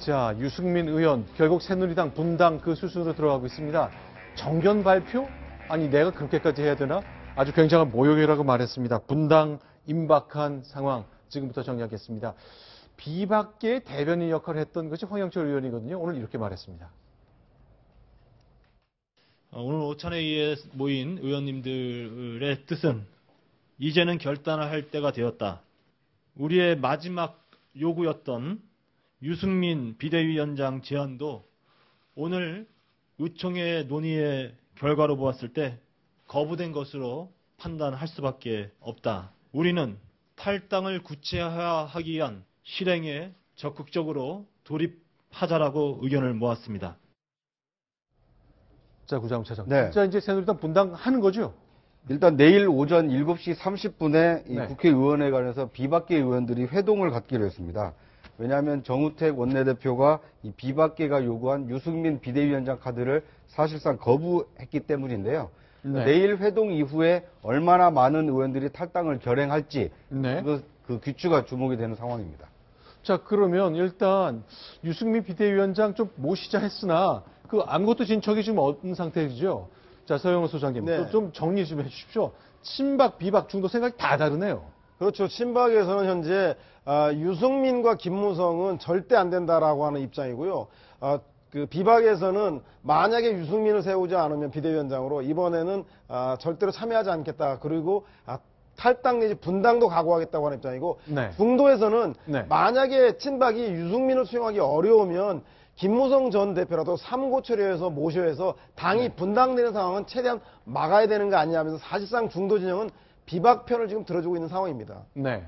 자, 유승민 의원 결국 새누리당 분당 그 수순으로 들어가고 있습니다. 정견 발표? 아니 내가 그렇게까지 해야 되나? 아주 굉장한 모욕이라고 말했습니다. 분당 임박한 상황 지금부터 정리하겠습니다. 비박계 대변인 역할을 했던 것이 황영철 의원이거든요. 오늘 이렇게 말했습니다. 어, 오늘 오찬회의에 모인 의원님들의 뜻은 이제는 결단을 할 때가 되었다. 우리의 마지막 요구였던 유승민 비대위원장 제안도 오늘 의총의 논의의 결과로 보았을 때 거부된 것으로 판단할 수밖에 없다. 우리는 탈당을 구체화하기 위한 실행에 적극적으로 돌입하자라고 의견을 모았습니다. 자, 구자웅 차장. 네. 진짜 이제 새누리당 분당 하는 거죠? 일단 내일 오전 7시 30분에 이 네. 국회의원회관에서 비박계 의원들이 회동을 갖기로 했습니다. 왜냐하면 정우택 원내대표가 이 비박계가 요구한 유승민 비대위원장 카드를 사실상 거부했기 때문인데요. 네. 내일 회동 이후에 얼마나 많은 의원들이 탈당을 결행할지 네. 그, 그 귀추가 주목이 되는 상황입니다. 자, 그러면 일단 유승민 비대위원장 좀 모시자 했으나 그 아무것도 진척이 지금 없는 상태이죠. 자, 서영호 소장님. 네. 또좀 정리 좀 해주십시오. 친박, 비박, 중도 생각이 다 다르네요. 그렇죠. 친박에서는 현재 아, 유승민과 김무성은 절대 안 된다라고 하는 입장이고요. 아, 그 비박에서는 만약에 유승민을 세우지 않으면 비대위원장으로 이번에는 아, 절대로 참여하지 않겠다. 그리고 아, 탈당 내지 분당도 각오하겠다고 하는 입장이고 네. 중도에서는 네. 만약에 친박이 유승민을 수용하기 어려우면 김무성 전 대표라도 삼고 처리해서 모셔야 해서 당이 네. 분당되는 상황은 최대한 막아야 되는 거 아니냐 하면서 사실상 중도 진영은 비박 편을 지금 들어주고 있는 상황입니다. 네.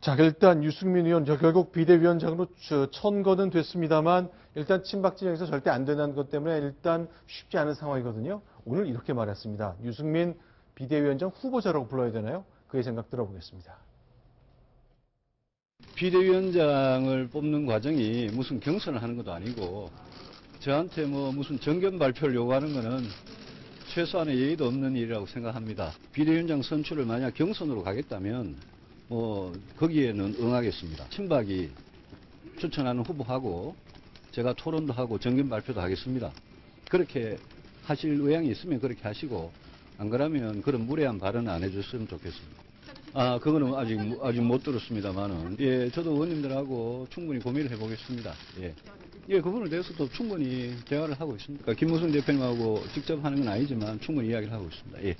자, 일단 유승민 의원 저 결국 비대위원장으로 저 천거는 됐습니다만 일단 친박 진영에서 절대 안 된다는 것 때문에 일단 쉽지 않은 상황이거든요. 오늘 이렇게 말했습니다. 유승민 비대위원장 후보자라고 불러야 되나요? 그의 생각 들어보겠습니다. 비대위원장을 뽑는 과정이 무슨 경선을 하는 것도 아니고 저한테 뭐 무슨 정견 발표를 요구하는 것은 최소한의 예의도 없는 일이라고 생각합니다. 비대위원장 선출을 만약 경선으로 가겠다면 뭐 거기에는 응하겠습니다. 친박이 추천하는 후보하고 제가 토론도 하고 정견 발표도 하겠습니다. 그렇게 하실 의향이 있으면 그렇게 하시고 안 그러면 그런 무례한 발언 안 해줬으면 좋겠습니다. 아, 그거는 아직, 아직 못 들었습니다만은. 예, 저도 의원님들하고 충분히 고민을 해보겠습니다. 예. 예, 그 부분에 대해서도 충분히 대화를 하고 있습니다. 그러니까 김무성 대표님하고 직접 하는 건 아니지만 충분히 이야기를 하고 있습니다. 예.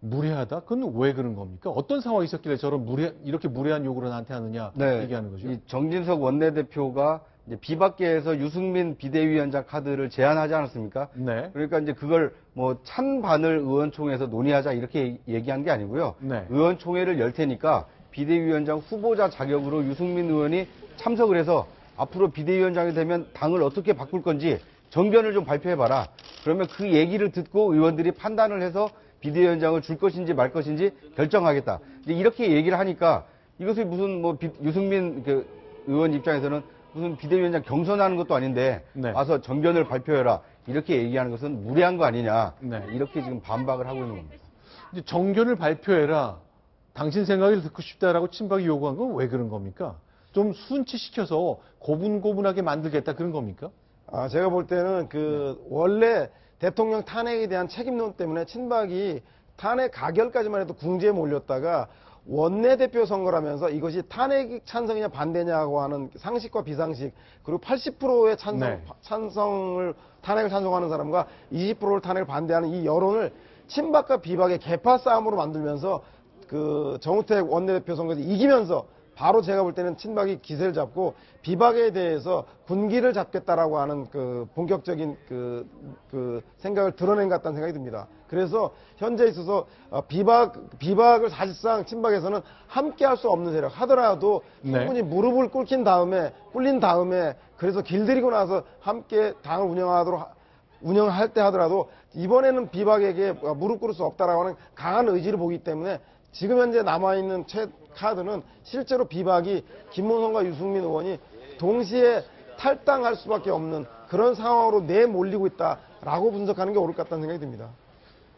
무례하다? 그건 왜 그런 겁니까? 어떤 상황이 있었길래 저런 무례, 이렇게 무례한 요구를 나한테 하느냐 얘기하는 거죠. 네. 이 정진석 원내대표가 이제 비박계에서 유승민 비대위원장 카드를 제안하지 않았습니까? 네. 그러니까 이제 그걸 뭐 찬반을 의원총회에서 논의하자 이렇게 얘기한 게 아니고요. 네. 의원총회를 열 테니까 비대위원장 후보자 자격으로 유승민 의원이 참석을 해서 앞으로 비대위원장이 되면 당을 어떻게 바꿀 건지 정견을 좀 발표해봐라. 그러면 그 얘기를 듣고 의원들이 판단을 해서 비대위원장을 줄 것인지 말 것인지 결정하겠다. 이렇게 얘기를 하니까 이것이 무슨 뭐 비- 유승민 그 의원 입장에서는 무슨 비대위원장 경선하는 것도 아닌데 네. 와서 정견을 발표해라. 이렇게 얘기하는 것은 무례한 거 아니냐. 네. 이렇게 지금 반박을 하고 있는 겁니다. 정견을 발표해라. 당신 생각을 듣고 싶다라고 친박이 요구한 건 왜 그런 겁니까? 좀 순치시켜서 고분고분하게 만들겠다 그런 겁니까? 아, 제가 볼 때는 그 원래 대통령 탄핵에 대한 책임론 때문에 친박이 탄핵 가결까지만 해도 궁지에 몰렸다가 원내대표 선거를 하면서 이것이 탄핵 찬성이냐 반대냐고 하는 상식과 비상식 그리고 80%의 찬성, 네. 찬성을 탄핵을 찬성하는 사람과 20%를 탄핵을 반대하는 이 여론을 친박과 비박의 개파 싸움으로 만들면서 그 정우택 원내대표 선거에서 이기면서 바로 제가 볼 때는 친박이 기세를 잡고 비박에 대해서 군기를 잡겠다라고 하는 그 본격적인 그, 그 생각을 드러낸 것 같다는 생각이 듭니다. 그래서 현재 있어서 어, 비박, 비박을 사실상 친박에서는 함께 할 수 없는 세력 하더라도 네. 충분히 무릎을 꿇긴 다음에, 꿇린 다음에 그래서 길들이고 나서 함께 당을 운영하도록 하- 운영할 때 하더라도 이번에는 비박에게 무릎 꿇을 수 없다라고 하는 강한 의지를 보기 때문에 지금 현재 남아있는 최 카드는 실제로 비박이 김문성과 유승민 의원이 동시에 탈당할 수밖에 없는 그런 상황으로 내몰리고 있다라고 분석하는 게 옳을 것 같다는 생각이 듭니다.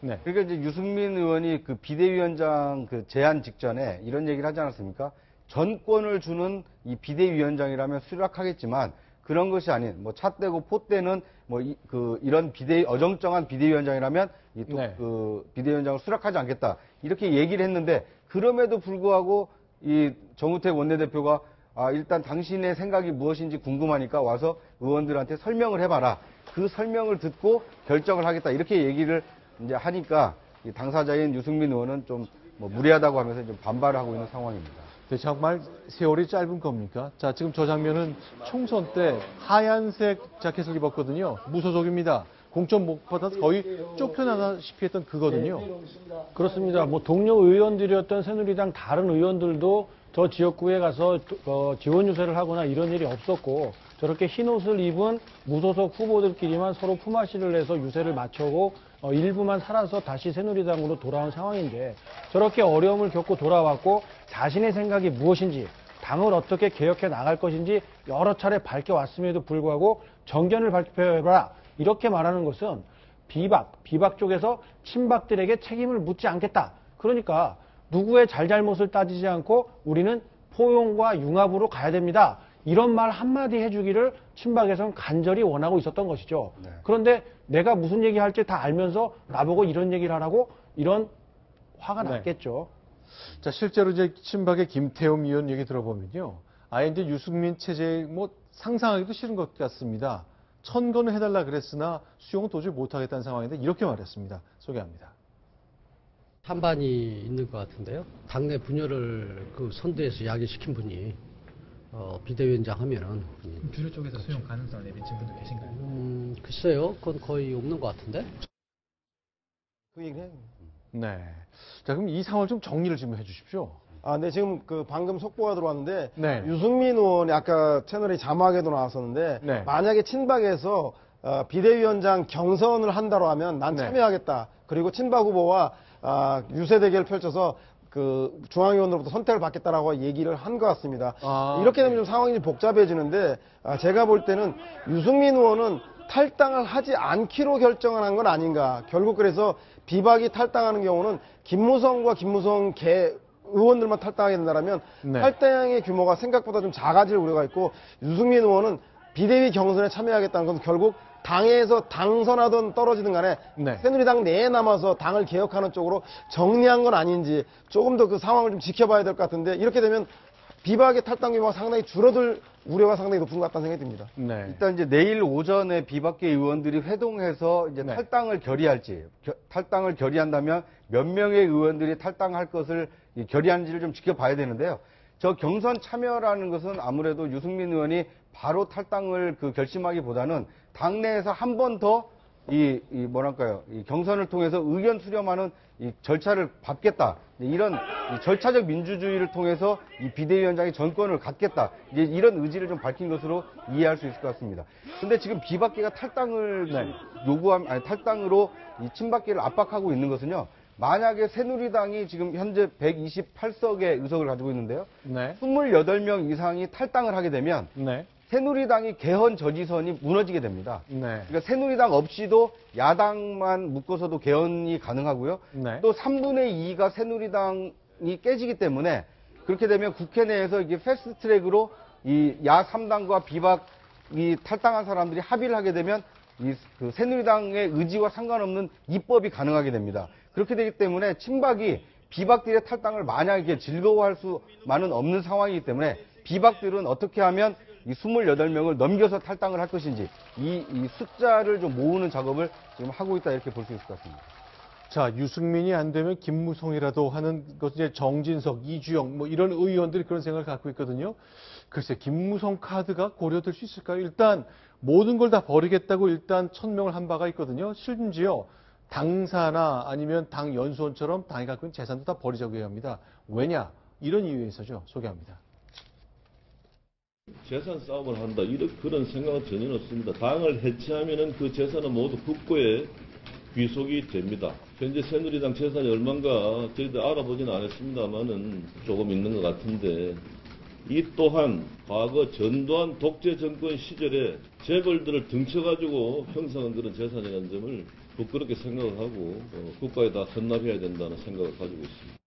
네. 그러니까 이제 유승민 의원이 그 비대위원장 그 제안 직전에 이런 얘기를 하지 않았습니까? 전권을 주는 이 비대위원장이라면 수락하겠지만 그런 것이 아닌 뭐 찻대고 포대는 뭐 그 이런 비대 어정쩡한 비대위원장이라면 이또 네. 그 비대위원장을 수락하지 않겠다 이렇게 얘기를 했는데 그럼에도 불구하고 이 정우택 원내대표가 아 일단 당신의 생각이 무엇인지 궁금하니까 와서 의원들한테 설명을 해봐라 그 설명을 듣고 결정을 하겠다 이렇게 얘기를 이제 하니까 이 당사자인 유승민 의원은 좀 뭐 무리하다고 하면서 좀 반발을 하고 있는 상황입니다. 네, 정말 세월이 짧은 겁니까? 자, 지금 저 장면은 총선 때 하얀색 자켓을 입었거든요. 무소속입니다. 공천 못 받아서 거의 쫓겨나다시피 했던 그거든요. 그렇습니다. 뭐 동료 의원들이었던 새누리당 다른 의원들도 저 지역구에 가서 어, 지원 유세를 하거나 이런 일이 없었고 저렇게 흰 옷을 입은 무소속 후보들끼리만 서로 품앗이를 해서 유세를 마치고 어, 일부만 살아서 다시 새누리당으로 돌아온 상황인데 저렇게 어려움을 겪고 돌아왔고 자신의 생각이 무엇인지 당을 어떻게 개혁해 나갈 것인지 여러 차례 밝혀왔음에도 불구하고 정견을 발표해봐라 이렇게 말하는 것은 비박, 비박 쪽에서 친박들에게 책임을 묻지 않겠다. 그러니까 누구의 잘잘못을 따지지 않고 우리는 포용과 융합으로 가야 됩니다. 이런 말 한마디 해주기를 친박에서는 간절히 원하고 있었던 것이죠. 네. 그런데 내가 무슨 얘기 할지 다 알면서 나보고 이런 얘기를 하라고 이런 화가 네. 났겠죠. 자, 실제로 이제 친박의 김태흠 의원 얘기 들어보면요. 아예 이제 유승민 체제 뭐 상상하기도 싫은 것 같습니다. 천건을 해달라 그랬으나 수용은 도저히 못하겠다는 상황인데 이렇게 말했습니다. 소개합니다. 찬반이 있는 것 같은데요. 당내 분열을 그 선대에서 야기시킨 분이 어, 비대위원장 하면은 주류 쪽에서 수용 가능성을 내비친 분도 계신가요? 음, 글쎄요, 그건 거의 없는 것 같은데. 그 얘기를 해요. 네. 자, 그럼 이 상황을 좀 정리를 좀 해주십시오. 아, 네, 지금 그 방금 속보가 들어왔는데 네. 유승민 의원이 아까 채널에 자막에도 나왔었는데 네. 만약에 친박에서 어, 비대위원장 경선을 한다고 하면 난 네. 참여하겠다. 그리고 친박 후보와 아, 유세 대결을 펼쳐서 그 중앙위원으로부터 선택을 받겠다라고 얘기를 한 것 같습니다. 아, 이렇게 되면 좀 상황이 좀 복잡해지는데 아, 제가 볼 때는 유승민 의원은 탈당을 하지 않기로 결정을 한 건 아닌가. 결국 그래서 비박이 탈당하는 경우는 김무성과 김무성 개 의원들만 탈당하게 된다면 네. 탈당의 규모가 생각보다 좀 작아질 우려가 있고 유승민 의원은 비대위 경선에 참여하겠다는 건 결국 당에서 당선하든 떨어지든 간에 네. 새누리당 내에 남아서 당을 개혁하는 쪽으로 정리한 건 아닌지 조금 더 그 상황을 좀 지켜봐야 될 것 같은데 이렇게 되면 비박의 탈당 규모가 상당히 줄어들 우려가 상당히 높은 것 같다는 생각이 듭니다. 네. 일단 이제 내일 오전에 비박계 의원들이 회동해서 이제 네. 탈당을 결의할지 겨- 탈당을 결의한다면 몇 명의 의원들이 탈당할 것을 이 결의하는지를 좀 지켜봐야 되는데요. 저 경선 참여라는 것은 아무래도 유승민 의원이 바로 탈당을 그 결심하기보다는 당내에서 한 번더 이, 이 뭐랄까요, 이 경선을 통해서 의견 수렴하는 이 절차를 밟겠다. 이런 이 절차적 민주주의를 통해서 이 비대위원장이 전권을 갖겠다. 이제 이런 의지를 좀 밝힌 것으로 이해할 수 있을 것 같습니다. 근데 지금 비박계가 탈당을 네. 요구함, 아니, 탈당으로 이 친박계를 압박하고 있는 것은요. 만약에 새누리당이 지금 현재 128석의 의석을 가지고 있는데요. 네. 28명 이상이 탈당을 하게 되면 네. 새누리당이 개헌 저지선이 무너지게 됩니다. 네. 그러니까 새누리당 없이도 야당만 묶어서도 개헌이 가능하고요. 네. 또 3분의 2가 새누리당이 깨지기 때문에 그렇게 되면 국회 내에서 이게 패스트 트랙으로 이 야 3당과 비박 이 탈당한 사람들이 합의를 하게 되면 이 그 새누리당의 의지와 상관없는 입법이 가능하게 됩니다. 그렇게 되기 때문에 친박이 비박들의 탈당을 만약에 즐거워할 수만은 없는 상황이기 때문에 비박들은 어떻게 하면 이 28명을 넘겨서 탈당을 할 것인지 이, 이 숫자를 좀 모으는 작업을 지금 하고 있다 이렇게 볼 수 있을 것 같습니다. 자, 유승민이 안 되면 김무성이라도 하는 것 이제 정진석, 이주영 뭐 이런 의원들이 그런 생각을 갖고 있거든요. 글쎄, 김무성 카드가 고려될 수 있을까요? 일단 모든 걸 다 버리겠다고 일단 천명을 한 바가 있거든요. 심지어 당사나 아니면 당 연수원처럼 당이 갖고 있는 재산도 다 버리자고 해야 합니다. 왜냐? 이런 이유에서죠. 소개합니다. 재산 싸움을 한다 이런 그런 생각은 전혀 없습니다. 당을 해체하면은 그 재산은 모두 국고에 귀속이 됩니다. 현재 새누리당 재산이 얼마인가 저희들 알아보지는 않았습니다만은 조금 있는 것 같은데 이 또한 과거 전두환 독재 정권 시절에 재벌들을 등쳐가지고 형성한 그런 재산이라는 점을 부끄럽게 생각을 하고 어, 국가에다 헌납해야 된다는 생각을 가지고 있습니다.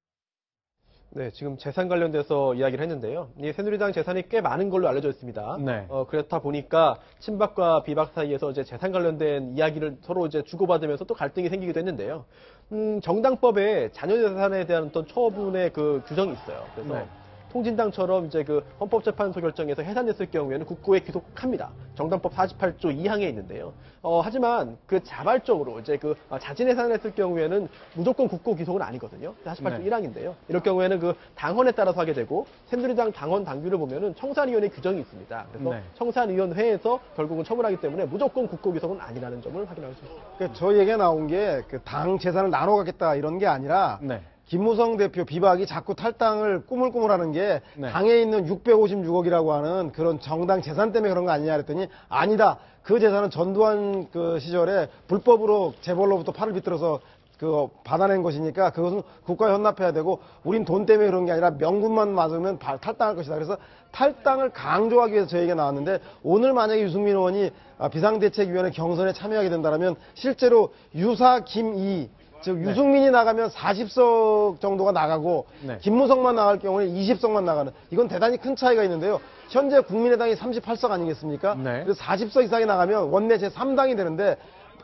네, 지금 재산 관련돼서 이야기를 했는데요. 이 새누리당 재산이 꽤 많은 걸로 알려져 있습니다. 네. 어, 그렇다 보니까 친박과 비박 사이에서 이제 재산 관련된 이야기를 서로 이제 주고받으면서 또 갈등이 생기기도 했는데요. 음, 정당법에 자녀 재산에 대한 어떤 처분의 그 규정이 있어요. 그래서 네. 통진당처럼 이제 그 헌법재판소 결정에서 해산됐을 경우에는 국고에 귀속합니다. 정당법 48조 2항에 있는데요. 어, 하지만 그 자발적으로 이제 그 어, 자진 해산을 했을 경우에는 무조건 국고 귀속은 아니거든요. 48조 네. 1항인데요. 이럴 경우에는 그 당헌에 따라서 하게 되고 새누리당 당헌 당규를 보면은 청산위원회 규정이 있습니다. 그래서 네. 청산위원회에서 결국은 처분하기 때문에 무조건 국고 귀속은 아니라는 점을 확인할 수 있습니다. 그 저희 얘기가 나온 게 그 당 재산을 나눠 갖겠다 이런 게 아니라 네. 김무성 대표 비박이 자꾸 탈당을 꾸물꾸물하는 게 네. 당에 있는 656억이라고 하는 그런 정당 재산 때문에 그런 거 아니냐 그랬더니 아니다. 그 재산은 전두환 그 시절에 불법으로 재벌로부터 팔을 비틀어서 그 받아낸 것이니까 그것은 국가에 헌납해야 되고 우린 돈 때문에 그런 게 아니라 명분만 맞으면 바- 탈당할 것이다. 그래서 탈당을 강조하기 위해서 저희가 나왔는데 오늘 만약에 유승민 의원이 아, 비상대책위원회 경선에 참여하게 된다면 실제로 유사 김이 즉 유승민이 나가면 40석 정도가 나가고 네. 김무성만 나갈 경우는 20석만 나가는 이건 대단히 큰 차이가 있는데요. 현재 국민의당이 38석 아니겠습니까? 네. 그래서 40석 이상이 나가면 원내 제3당이 되는데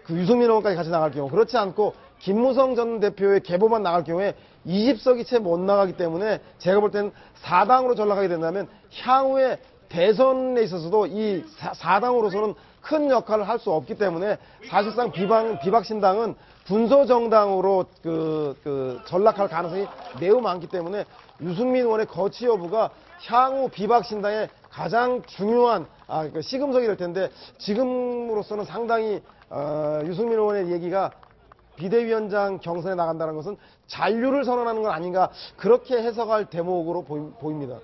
그 유승민 의원까지 같이 나갈 경우 그렇지 않고 김무성 전 대표의 계보만 나갈 경우에 20석이 채 못 나가기 때문에 제가 볼 때는 4당으로 전락하게 된다면 향후에 대선에 있어서도 이 4당으로서는 큰 역할을 할 수 없기 때문에 사실상 비박, 비박신당은 군소정당으로 그, 그 전락할 가능성이 매우 많기 때문에 유승민 의원의 거치 여부가 향후 비박신당의 가장 중요한 아, 그 시금석이 될 텐데 지금으로서는 상당히 어, 유승민 의원의 얘기가 비대위원장 경선에 나간다는 것은 잔류를 선언하는 건 아닌가 그렇게 해석할 대목으로 보이, 보입니다.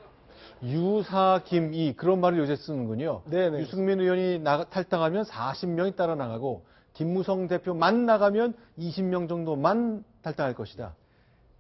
유사 김이 그런 말을 요새 쓰는군요. 네네. 유승민 의원이 나가- 탈당하면 40명이 따라 나가고 김무성 대표만 나가면 20명 정도만 탈당할 것이다.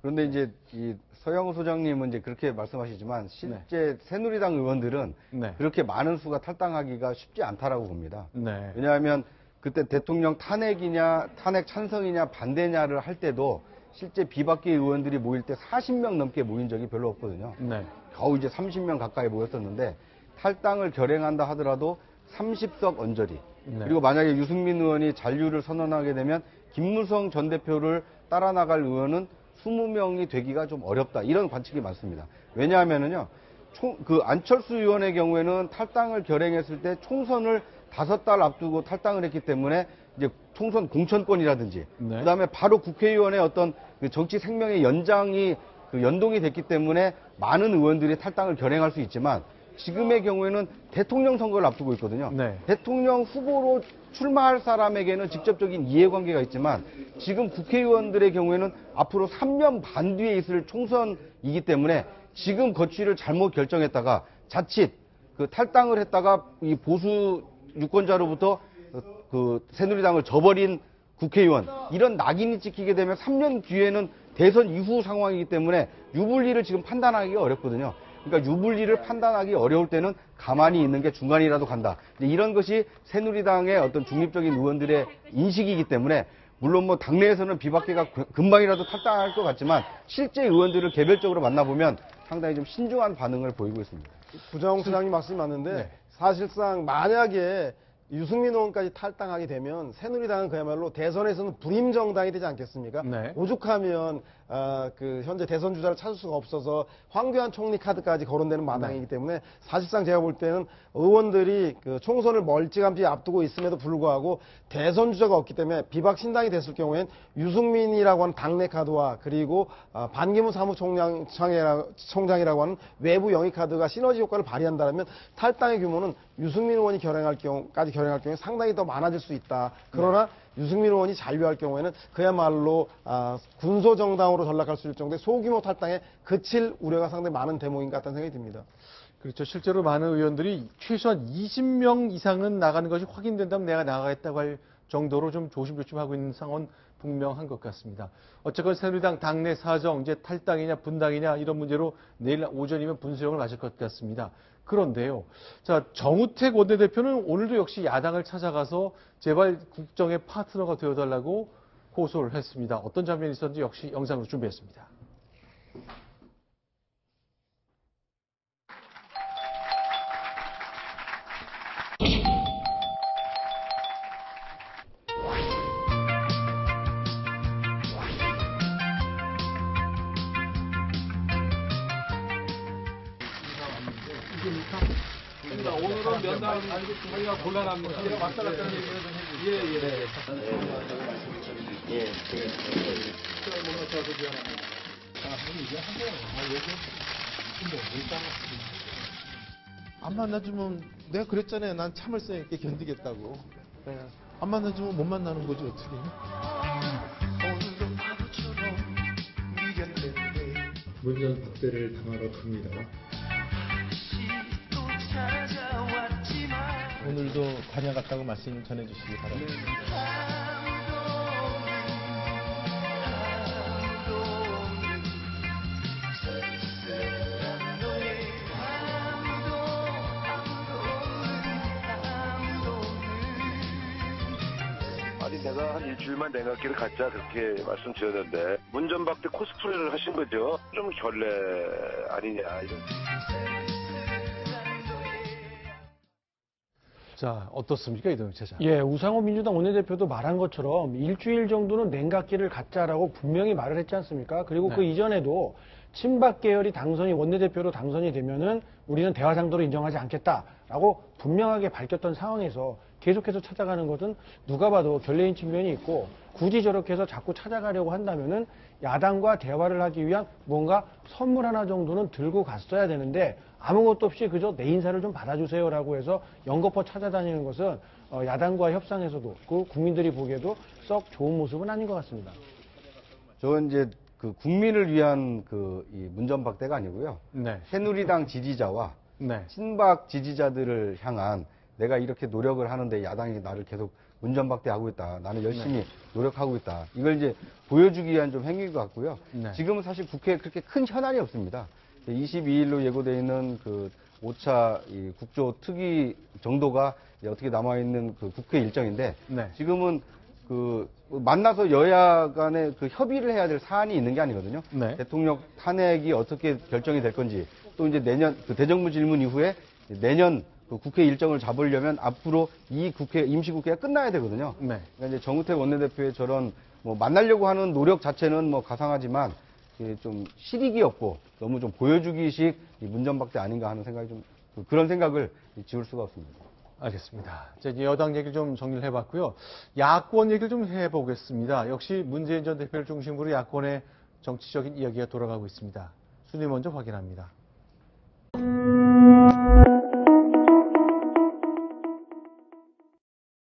그런데 이제 이 서영우 소장님은 이제 그렇게 말씀하시지만 실제 새누리당 의원들은 네. 그렇게 많은 수가 탈당하기가 쉽지 않다라고 봅니다. 네. 왜냐하면 그때 대통령 탄핵이냐, 탄핵 찬성이냐, 반대냐를 할 때도 실제 비박계 의원들이 모일 때 40명 넘게 모인 적이 별로 없거든요. 네. 겨우 이제 30명 가까이 모였었는데 탈당을 결행한다 하더라도 30석 언저리. 네. 그리고 만약에 유승민 의원이 잔류를 선언하게 되면 김무성 전 대표를 따라 나갈 의원은 20명이 되기가 좀 어렵다. 이런 관측이 많습니다. 왜냐하면은요. 총, 그 안철수 의원의 경우에는 탈당을 결행했을 때 총선을 다섯 달 앞두고 탈당을 했기 때문에 이제 총선 공천권이라든지 네. 그다음에 바로 국회의원의 어떤 그 정치 생명의 연장이 그 연동이 됐기 때문에 많은 의원들이 탈당을 결행할 수 있지만 지금의 경우에는 대통령 선거를 앞두고 있거든요. 네. 대통령 후보로 출마할 사람에게는 직접적인 이해관계가 있지만 지금 국회의원들의 경우에는 앞으로 3년 반 뒤에 있을 총선이기 때문에 지금 거취를 잘못 결정했다가 자칫 그 탈당을 했다가 이 보수 유권자로부터 그 새누리당을 저버린 국회의원 이런 낙인이 찍히게 되면 3년 뒤에는 대선 이후 상황이기 때문에 유불리를 지금 판단하기가 어렵거든요. 그러니까 유불리를 판단하기 어려울 때는 가만히 있는 게 중간이라도 간다. 이런 것이 새누리당의 어떤 중립적인 의원들의 인식이기 때문에 물론 뭐 당내에서는 비박계가 그- 금방이라도 탈당할 것 같지만 실제 의원들을 개별적으로 만나보면 상당히 좀 신중한 반응을 보이고 있습니다. 부정 소장님 말씀이 맞는데 네. 사실상 만약에 유승민 의원까지 탈당하게 되면 새누리당은 그야말로 대선에서는 불임 정당이 되지 않겠습니까? 네. 오죽하면 아, 그 현재 대선 주자를 찾을 수가 없어서 황교안 총리 카드까지 거론되는 마당이기 때문에 사실상 제가 볼 때는 의원들이 그 총선을 멀찌감치 앞두고 있음에도 불구하고 대선 주자가 없기 때문에 비박 신당이 됐을 경우엔 유승민이라고 하는 당내 카드와 그리고 아, 반기문 사무총장 총장이라- 총장이라고 하는 외부 영입 카드가 시너지 효과를 발휘한다면 탈당의 규모는 유승민 의원이 결행할 경우까지 결행할 경우에 상당히 더 많아질 수 있다. 그러나 유승민 의원이 잔류할 경우에는 그야말로 아, 군소 정당으로 전락할 수 있을 정도의 소규모 탈당에 그칠 우려가 상당히 많은 대목인 것 같다는 생각이 듭니다. 그렇죠. 실제로 많은 의원들이 최소한 20명 이상은 나가는 것이 확인된다면 내가 나가겠다고 할 정도로 좀 조심조심하고 있는 상황은 분명한 것 같습니다. 어쨌건 새누리당 당내 사정, 이제 탈당이냐 분당이냐 이런 문제로 내일 오전이면 분수령을 맞을 것 같습니다. 그런데요. 자, 정우택 원내대표는 오늘도 역시 야당을 찾아가서 제발 국정의 파트너가 되어달라고 호소를 했습니다. 어떤 장면이 있었는지 역시 영상으로 준비했습니다. 오늘은 면담 저희가 곤란합니다. 제가 왔다 갔다 하는 얘기를 좀 해주세요. 예, 예. 안 만나주면 내가 그랬잖아요. 난 참을성 있게 견디겠다고. 안 만나주면 못 만나는 거지 어떻게? 문전 박대를 당하러 갑니다. 오늘도 같다고 말씀 전해주시기 바랍니다. 내가 한 일주일만 냉각기를 갖자 그렇게 말씀드렸는데 문전박 대 코스프레를 하신 거죠. 좀 결례 아니냐 이런. 자, 어떻습니까, 이동욱 제자? 예, 우상호 민주당 원내대표도 말한 것처럼 일주일 정도는 냉각기를 갖자라고 분명히 말을 했지 않습니까? 그리고 네. 그 이전에도 친박 계열이 당선이 원내대표로 당선이 되면은 우리는 대화 상도로 인정하지 않겠다라고 분명하게 밝혔던 상황에서 계속해서 찾아가는 것은 누가 봐도 결례인 측면이 있고 굳이 저렇게 해서 자꾸 찾아가려고 한다면은 야당과 대화를 하기 위한 뭔가 선물 하나 정도는 들고 갔어야 되는데 아무것도 없이 그저 내 인사를 좀 받아주세요라고 해서 연거푸 찾아다니는 것은 어, 야당과 협상에서도 그 국민들이 보기에도 썩 좋은 모습은 아닌 것 같습니다. 저는 이제 그 국민을 위한 그이 문전박대가 아니고요. 네. 새누리당 지지자와 네. 친박 지지자들을 향한 내가 이렇게 노력을 하는데 야당이 나를 계속 문전박대 하고 있다. 나는 열심히 네. 노력하고 있다. 이걸 이제 보여주기 위한 좀 행위인 것 같고요. 네. 지금은 사실 국회에 그렇게 큰 현안이 없습니다. 22일로 예고되어 있는 그 5차 이 국조 특위 정도가 어떻게 남아있는 그 국회 일정인데 네. 지금은 그 만나서 여야 간에 그 협의를 해야 될 사안이 있는 게 아니거든요. 네. 대통령 탄핵이 어떻게 결정이 될 건지 또 이제 내년 그 대정부 질문 이후에 내년 그 국회 일정을 잡으려면 앞으로 이 국회 임시국회가 끝나야 되거든요. 네. 그러니까 이제 정우택 원내대표의 저런 뭐 만나려고 하는 노력 자체는 뭐 가상하지만 좀 실익이 없고 너무 좀 보여주기식 이 문전박대 아닌가 하는 생각이 좀 그런 생각을 지울 수가 없습니다. 알겠습니다. 자, 이제 여당 얘기를 좀 정리를 해봤고요. 야권 얘기를 좀 해보겠습니다. 역시 문재인 전 대표를 중심으로 야권의 정치적인 이야기가 돌아가고 있습니다. 순위 먼저 확인합니다.